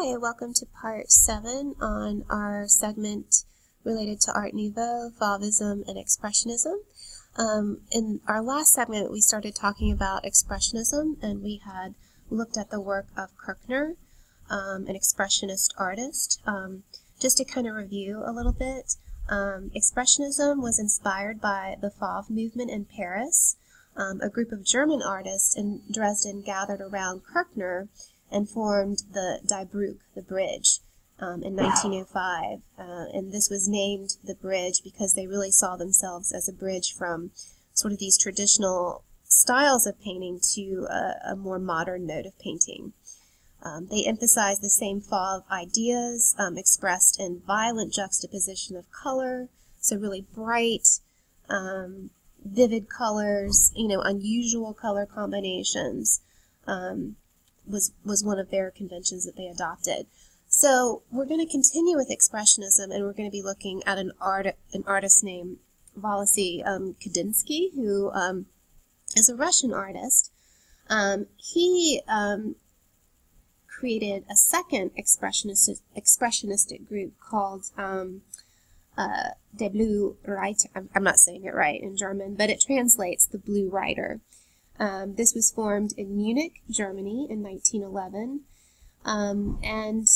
Hi, welcome to part seven on our segment related to Art Nouveau, Fauvism, and Expressionism. Um, in our last segment, we started talking about Expressionism, and we had looked at the work of Kirchner, um, an Expressionist artist. Um, just to kind of review a little bit, um, Expressionism was inspired by the Fauve movement in Paris. Um, a group of German artists in Dresden gathered around Kirchner and formed the Die Brücke, the bridge, um, in 1905. Uh, and this was named the bridge because they really saw themselves as a bridge from sort of these traditional styles of painting to a, a more modern mode of painting. Um, they emphasize the same Fauve ideas um, expressed in violent juxtaposition of color, so really bright, um, vivid colors, you know, unusual color combinations. Was was one of their conventions that they adopted. So we're going to continue with expressionism, and we're going to be looking at an art an artist named Wassily um, Kandinsky, who um, is a Russian artist. Um, he um, created a second expressionist expressionistic group called um, uh, De Blue Reiter. I'm, I'm not saying it right in German, but it translates the Blue Rider. Um, this was formed in Munich, Germany in 1911. Um, and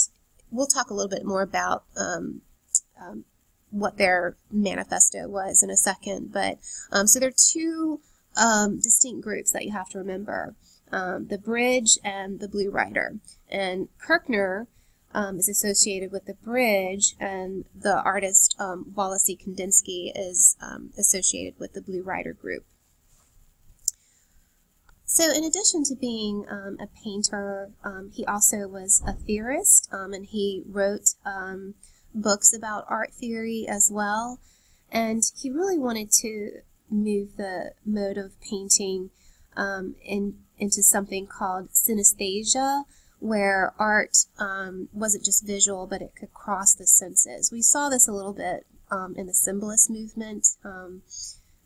we'll talk a little bit more about um, um what their manifesto was in a second. But um, so there are two um, distinct groups that you have to remember the Bridge and the Blue Rider. And Kirchner is associated with the Bridge, and the artist um, Kandinsky is associated with the Blue Rider group. So, in addition to being um, a painter, um, he also was a theorist, um, and he wrote um, books about art theory as well. And he really wanted to move the mode of painting um, in, into something called synesthesia, where art um, wasn't just visual, but it could cross the senses. We saw this a little bit in the symbolist movement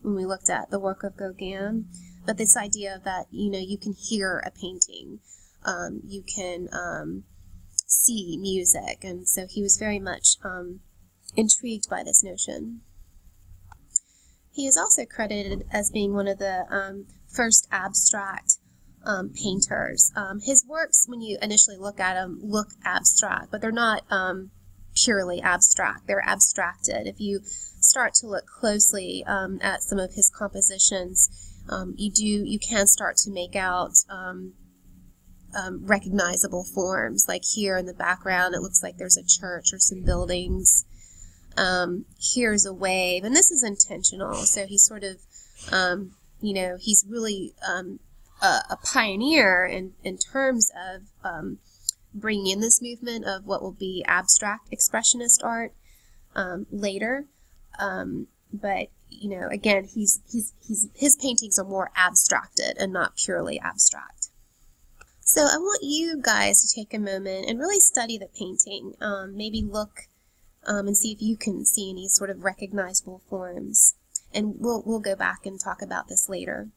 when we looked at the work of Gauguin. But this idea that, you know, you can hear a painting, um, you can um, see music. And so he was very much um, intrigued by this notion. He is also credited as being one of the um, first abstract um, painters. Um, his works, when you initially look at them, look abstract, but they're not purely abstract. They're abstracted. If you start to look closely um, at some of his compositions, um, you do you can start to make out um, um, recognizable forms. Like here in the background, it looks like there's a church or some buildings. Um, here's a wave, and this is intentional. So he's sort of, um, you know, he's really a, a, pioneer in in terms of bringing in this movement of what will be abstract expressionist art later. but you know, again, he's, he's, he's, his paintings are more abstracted and not purely abstract. So I want you guys to take a moment and really study the painting. Um, maybe look um, and see if you can see any sort of recognizable forms. And we'll, we'll go back and talk about this later.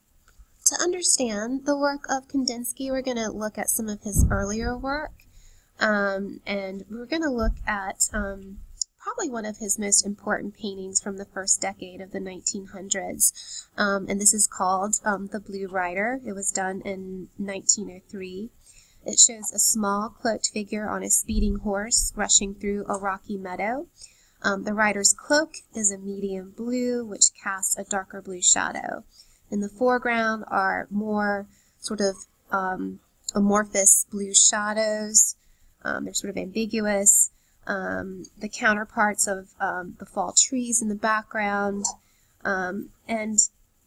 To understand the work of Kandinsky, we're going to look at some of his earlier work. Um, and we're going to look at um, probably one of his most important paintings from the first decade of the 1900s. Um, and this is called um, The Blue Rider. It was done in 1903. It shows a small cloaked figure on a speeding horse rushing through a rocky meadow. Um, the rider's cloak is a medium blue, which casts a darker blue shadow. In the foreground are more sort of um, amorphous blue shadows. Um, they're sort of ambiguous um, the counterparts of um, the fall trees in the background, um, and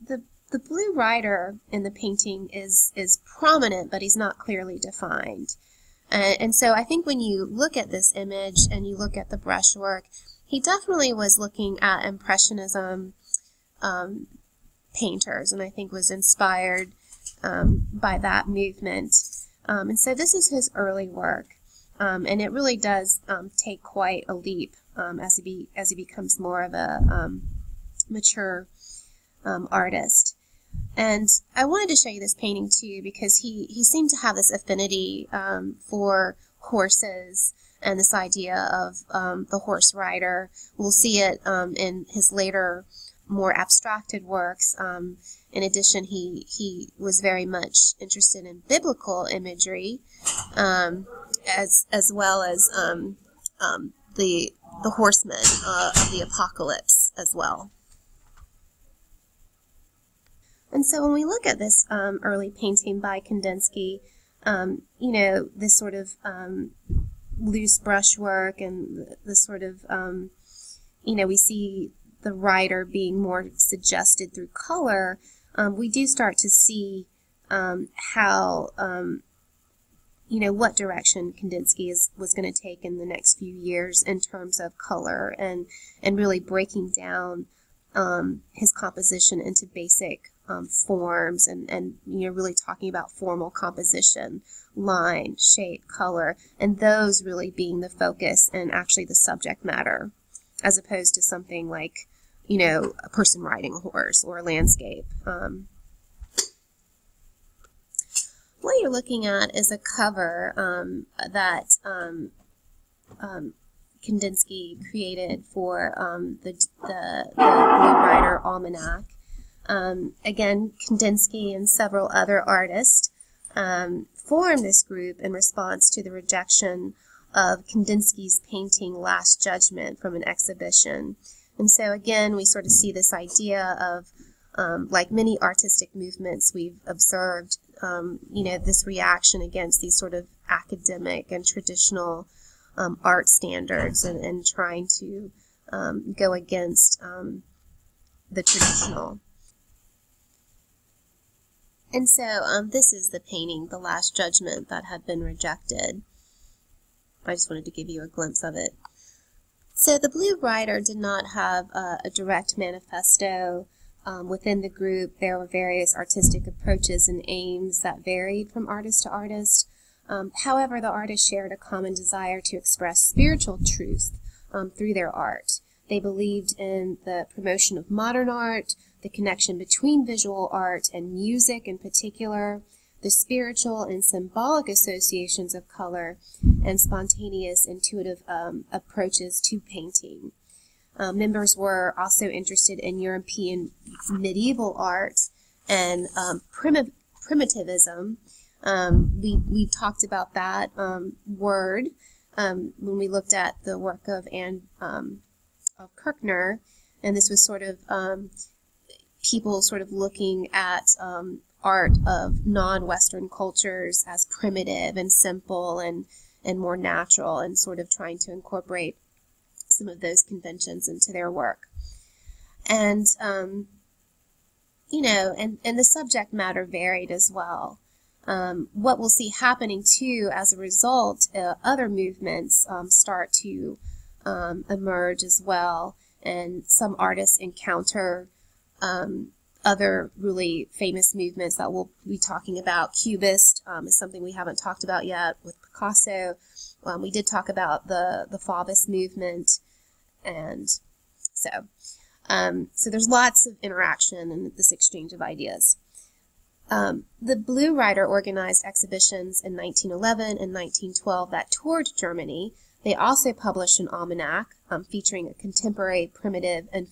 the the blue rider in the painting is is prominent, but he's not clearly defined. And, and so I think when you look at this image and you look at the brushwork, he definitely was looking at impressionism um, painters, and I think was inspired um, by that movement. Um, and so this is his early work. Um, and it really does um, take quite a leap um, as he be, as he becomes more of a um, mature um, artist. And I wanted to show you this painting too because he he seemed to have this affinity um, for horses and this idea of the horse rider. We'll see it in his later, more abstracted works. In addition, he he was very much interested in biblical imagery, um, as as well as um, um, the the horsemen uh, of the apocalypse as well. And so when we look at this um, early painting by Kandinsky, um, you know, this sort of um, loose brushwork and the, sort of, um, you know, we see the rider being more suggested through color, um, we do start to see um, how, you know, what direction Kandinsky is, was going to take in the next few years in terms of color and, and really breaking down his composition into basic um, forms and, and you know really talking about formal composition, line, shape, color, and those really being the focus and actually the subject matter, as opposed to something like you know a person riding a horse or a landscape. Um, what you're looking at is a cover um, that um, um, Kandinsky created for um, the, the, the Blue Rider Almanac. Um, again, Kandinsky and several other artists um, formed this group in response to the rejection of Kandinsky's painting Last Judgment from an exhibition. And so again, we sort of see this idea of, um, like many artistic movements we've observed, um, you know, this reaction against these sort of academic and traditional um, art standards and, and trying to um, go against the traditional. And so um, this is the painting, The Last Judgment, that had been rejected. I just wanted to give you a glimpse of it. So the Blue Rider did not have a direct manifesto um, within the group. There were various artistic approaches and aims that varied from artist to artist. Um, however, the artists shared a common desire to express spiritual truth um, through their art. They believed in the promotion of modern art, the connection between visual art and music in particular, the spiritual and symbolic associations of color, and spontaneous intuitive um, approaches to painting. Uh, members were also interested in European medieval art and um, primi- primitivism. Um, we, we talked about that um, word um, when we looked at the work of Anne um, of Kirchner, and this was sort of people sort of looking at art of non-Western cultures as primitive and simple and and more natural, and sort of trying to incorporate some of those conventions into their work. And um, you know, and and the subject matter varied as well. Um, what we'll see happening too as a result, uh, other movements um, start to um, emerge as well, and some artists encounter um, other really famous movements that we'll be talking about. Cubist um, is something we haven't talked about yet with Picasso. Um, we did talk about the the Fauvist movement, and so um, so there's lots of interaction and this exchange of ideas. Um, the Blue Rider organized exhibitions in 1911 and 1912 that toured Germany. They also published an almanac um, featuring a contemporary, primitive, and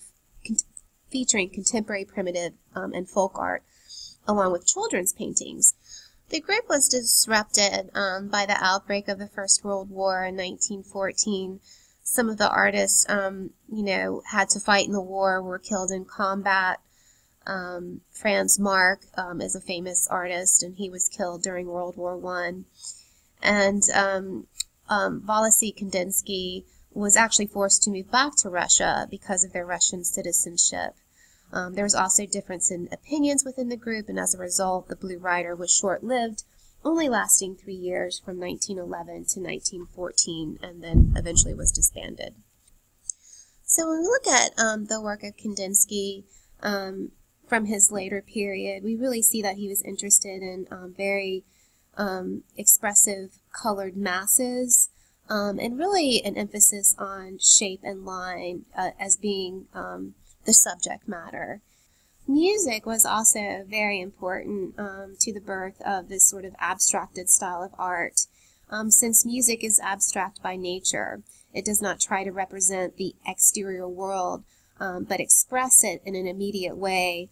featuring contemporary, primitive, um, and folk art, along with children's paintings. The group was disrupted um, by the outbreak of the First World War in 1914. Some of the artists, um, you know, had to fight in the war, were killed in combat. Um, Franz Marc um, is a famous artist, and he was killed during World War One. And um, um, Kandinsky was actually forced to move back to Russia because of their Russian citizenship. Um, there was also difference in opinions within the group, and as a result, the Blue Rider was short lived, only lasting three years from 1911 to 1914, and then eventually was disbanded. So when we look at um, the work of Kandinsky um, from his later period, we really see that he was interested in um, very um, expressive colored masses. Um, and really an emphasis on shape and line uh, as being the subject matter. Music was also very important um, to the birth of this sort of abstracted style of art. um, since music is abstract by nature. It does not try to represent the exterior world, um, but express it in an immediate way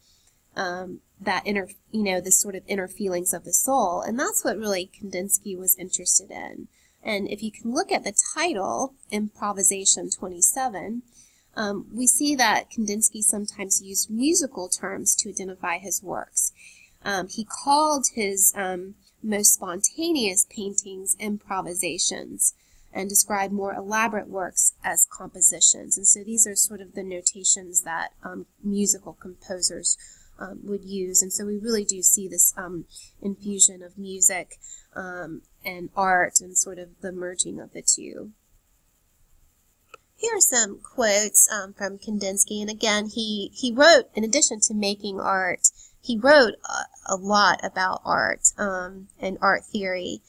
um, that inner, you know, the sort of inner feelings of the soul. And that's what really Kandinsky was interested in. And if you can look at the title, Improvisation 27, um, we see that Kandinsky sometimes used musical terms to identify his works. Um, he called his um, most spontaneous paintings improvisations and described more elaborate works as compositions. And so these are sort of the notations that um, musical composers um, would use. And so we really do see this um, infusion of music and art and sort of the merging of the two. Here are some quotes um, from Kandinsky. And again, he, he wrote, in addition to making art, he wrote a, a lot about art um, and art theory.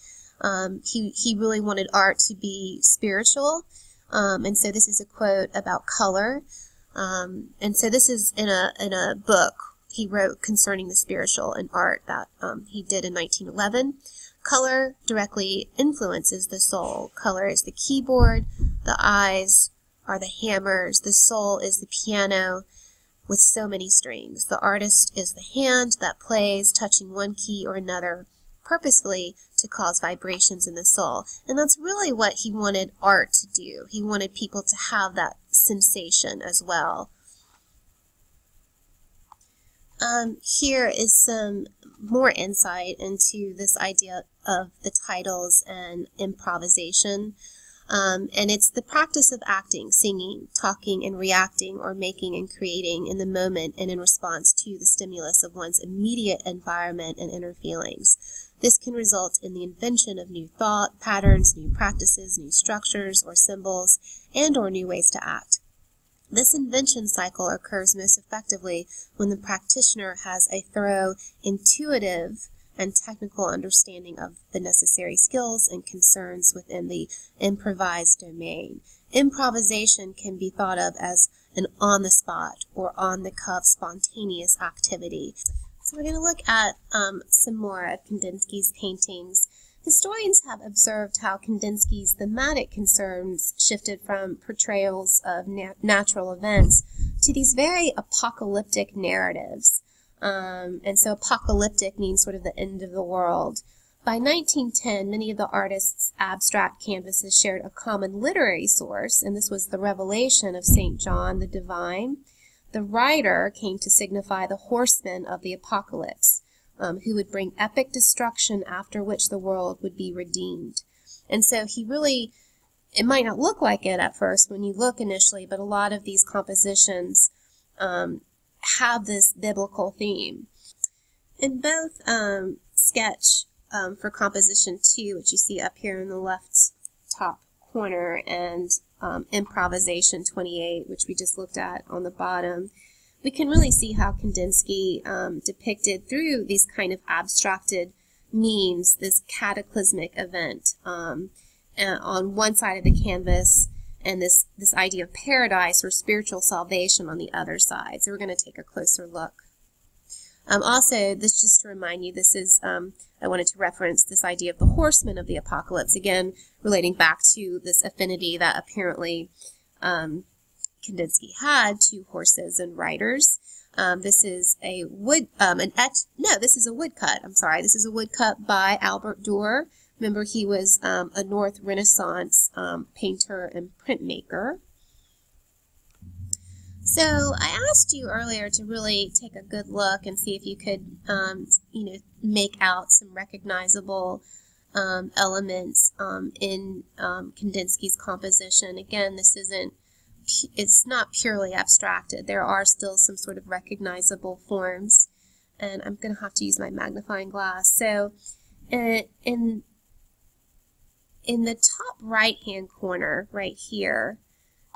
Um, he, he really wanted art to be spiritual. Um, and so this is a quote about color. Um, and so this is in a, in a book he wrote concerning the spiritual and art that um, he did in 1911. Color directly influences the soul. Color is the keyboard, the eyes are the hammers, the soul is the piano with so many strings. The artist is the hand that plays, touching one key or another purposefully to cause vibrations in the soul. And that's really what he wanted art to do. He wanted people to have that sensation as well. Um, here is some more insight into this idea of the titles and improvisation. Um, and it's the practice of acting, singing, talking, and reacting or making and creating in the moment and in response to the stimulus of one's immediate environment and inner feelings. This can result in the invention of new thought patterns, new practices, new structures or symbols, and or new ways to act. This invention cycle occurs most effectively when the practitioner has a thorough, intuitive, and technical understanding of the necessary skills and concerns within the improvised domain. Improvisation can be thought of as an on the spot or on the cuff spontaneous activity. So we're going to look at um, some more of Kandinsky's paintings. Historians have observed how Kandinsky's thematic concerns shifted from portrayals of na natural events to these very apocalyptic narratives. Um, and so apocalyptic means sort of the end of the world. By 1910, many of the artist's abstract canvases shared a common literary source, and this was the revelation of St. John the Divine. The rider came to signify the horseman of the apocalypse, um, who would bring epic destruction after which the world would be redeemed. And so he really, it might not look like it at first when you look initially, but a lot of these compositions um, have this biblical theme. In both um, sketch um, for composition two, which you see up here in the left top corner, and um, improvisation 28, which we just looked at on the bottom, we can really see how Kandinsky um, depicted through these kind of abstracted means this cataclysmic event. Um, on one side of the canvas, and this, this idea of paradise or spiritual salvation on the other side. So we're going to take a closer look. Um, also, this just to remind you, this is, um, I wanted to reference this idea of the horsemen of the apocalypse, again, relating back to this affinity that apparently um, Kandinsky had to horses and riders. Um, this is a wood, um, an etch, no, this is a woodcut, I'm sorry, this is a woodcut by Albert Dürer. Remember, he was um, a North Renaissance um, painter and printmaker. So I asked you earlier to really take a good look and see if you could, um, you know, make out some recognizable um, elements um, in um, Kandinsky's composition. Again, this isn't, it's not purely abstracted. There are still some sort of recognizable forms, and I'm going to have to use my magnifying glass. So, in, in the top right hand corner right here,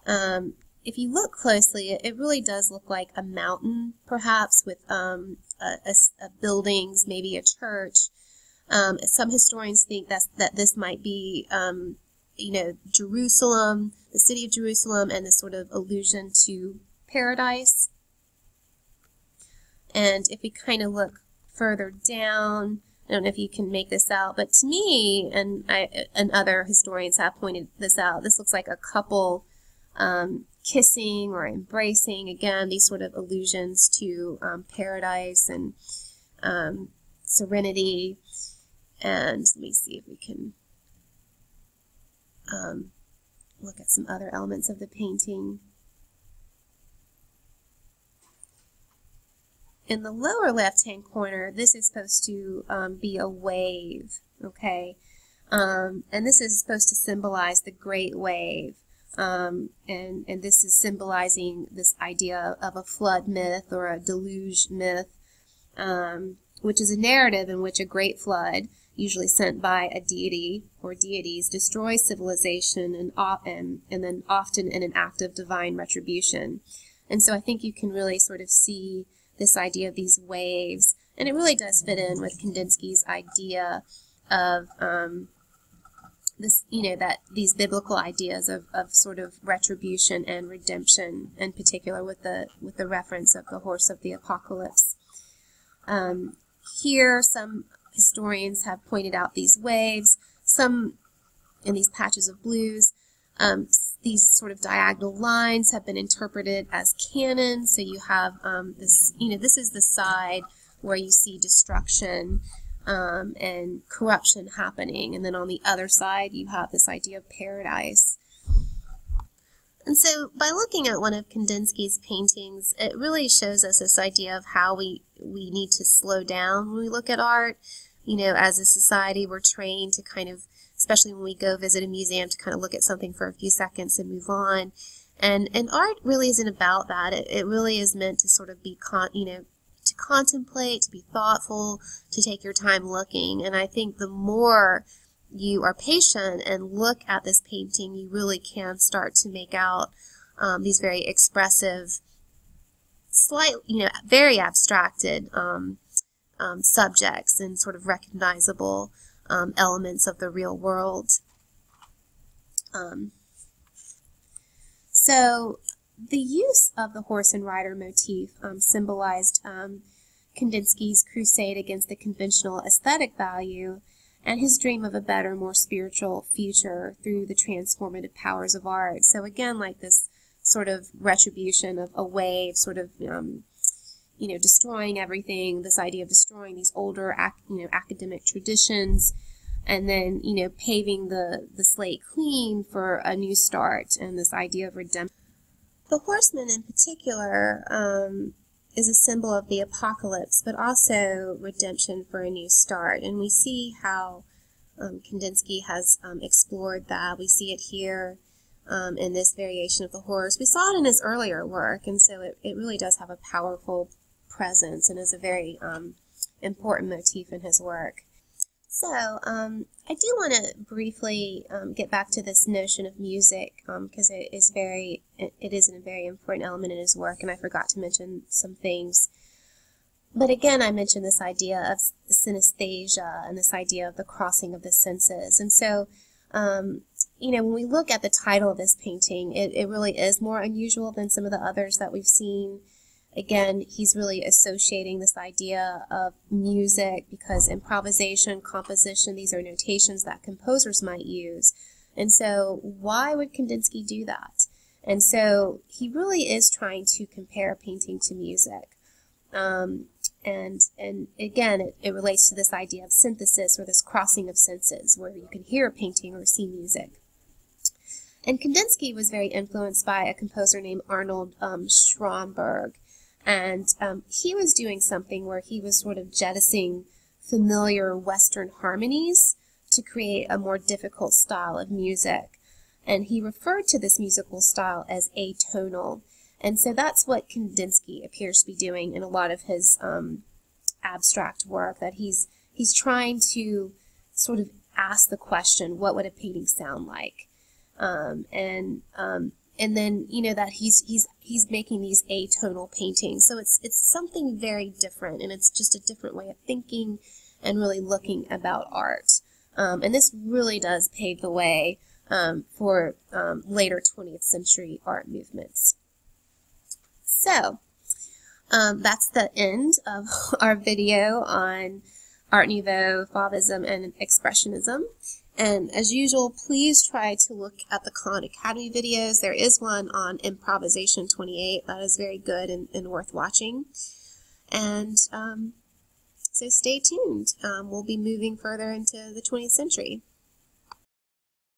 um, if you look closely, it really does look like a mountain, perhaps with um, a, a, a buildings, maybe a church. Um, some historians think that that this might be, um, you know, Jerusalem, the city of Jerusalem, and this sort of allusion to paradise. And if we kind of look further down, I don't know if you can make this out, but to me, and I, and other historians have pointed this out, this looks like a couple um, kissing or embracing. Again, these sort of allusions to um, paradise and um, serenity. And let me see if we can um, look at some other elements of the painting. In the lower left-hand corner, this is supposed to um, be a wave, okay? Um, and this is supposed to symbolize the great wave. Um, and, and this is symbolizing this idea of a flood myth or a deluge myth, um, which is a narrative in which a great flood, usually sent by a deity or deities, destroys civilization and, and, and then often in an act of divine retribution. And so I think you can really sort of see this idea of these waves. And it really does fit in with Kandinsky's idea of um, this, you know, that these biblical ideas of, of sort of retribution and redemption, in particular with the with the reference of the horse of the apocalypse. Um, here, some historians have pointed out these waves, some in these patches of blues. Um, these sort of diagonal lines have been interpreted as cannon. So you have um, this, you know, this is the side where you see destruction um, and corruption happening. And then on the other side, you have this idea of paradise. And so by looking at one of Kandinsky's paintings, it really shows us this idea of how we, we need to slow down when we look at art. You know, as a society, we're trained to kind of especially when we go visit a museum to kind of look at something for a few seconds and move on. And and art really isn't about that. It, it really is meant to sort of be con you know to contemplate, to be thoughtful, to take your time looking. And I think the more you are patient and look at this painting, you really can start to make out um, these very expressive, slight, you know, very abstracted um, um, subjects and sort of recognizable um, elements of the real world. Um, so the use of the horse and rider motif um, symbolized um, Kandinsky's crusade against the conventional aesthetic value and his dream of a better, more spiritual future through the transformative powers of art. So again, like this sort of retribution of a wave, sort of um, you know, destroying everything, this idea of destroying these older, you know, academic traditions, and then, you know, paving the, the slate clean for a new start and this idea of redemption. The horseman in particular um, is a symbol of the apocalypse, but also redemption for a new start. And we see how um, Kandinsky has um, explored that. We see it here um, in this variation of the horse. We saw it in his earlier work, and so it, it really does have a powerful presence and is a very um, important motif in his work. So, um, I do want to briefly um, get back to this notion of music because um, it is very, it, is a very important element in his work, and I forgot to mention some things. But again, I mentioned this idea of synesthesia and this idea of the crossing of the senses. And so, um, you know, when we look at the title of this painting, it, it really is more unusual than some of the others that we've seen again, he's really associating this idea of music because improvisation, composition, these are notations that composers might use. And so, why would Kandinsky do that? And so, he really is trying to compare painting to music. Um, and and again, it, it relates to this idea of synthesis or this crossing of senses, where you can hear a painting or see music. And Kandinsky was very influenced by a composer named Arnold um. And um, he was doing something where he was sort of jettisoning familiar Western harmonies to create a more difficult style of music. And he referred to this musical style as atonal. And so that's what Kandinsky appears to be doing in a lot of his um, abstract work, that he's, he's trying to sort of ask the question, what would a painting sound like? Um, and um, and then you know that he's he's he's making these atonal paintings. So it's it's something very different and it's just a different way of thinking and really looking about art. Um, and this really does pave the way um, for um, later 20th century art movements. So um, that's the end of our video on Art Nouveau, Fauvism, and Expressionism. And as usual, please try to look at the Khan Academy videos. There is one on Improvisation 28 that is very good and, and worth watching. And um, so stay tuned. Um, we'll be moving further into the 20th century.